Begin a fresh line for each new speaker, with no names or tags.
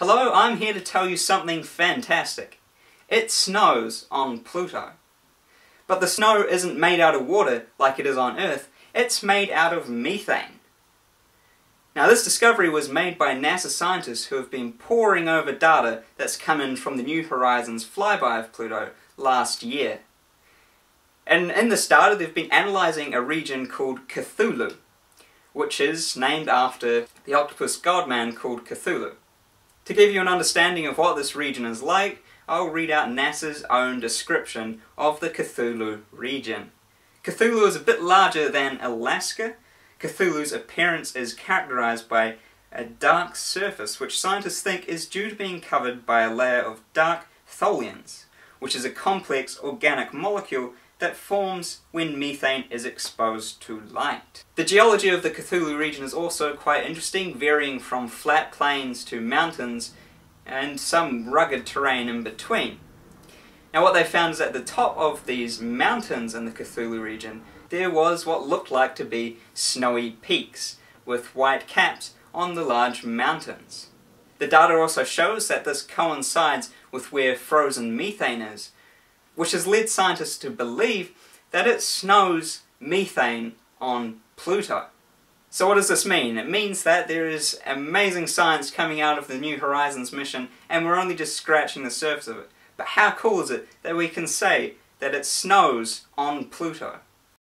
Hello, I'm here to tell you something fantastic. It snows on Pluto. But the snow isn't made out of water like it is on Earth, it's made out of methane. Now this discovery was made by NASA scientists who have been poring over data that's come in from the New Horizons flyby of Pluto last year. And in this data they've been analysing a region called Cthulhu, which is named after the octopus godman called Cthulhu. To give you an understanding of what this region is like, I'll read out NASA's own description of the Cthulhu region. Cthulhu is a bit larger than Alaska. Cthulhu's appearance is characterized by a dark surface, which scientists think is due to being covered by a layer of dark tholins, which is a complex organic molecule that forms when methane is exposed to light. The geology of the Cthulhu region is also quite interesting, varying from flat plains to mountains and some rugged terrain in between. Now what they found is at the top of these mountains in the Cthulhu region there was what looked like to be snowy peaks with white caps on the large mountains. The data also shows that this coincides with where frozen methane is, which has led scientists to believe that it snows methane on Pluto. So what does this mean? It means that there is amazing science coming out of the New Horizons mission and we're only just scratching the surface of it. But how cool is it that we can say that it snows on Pluto?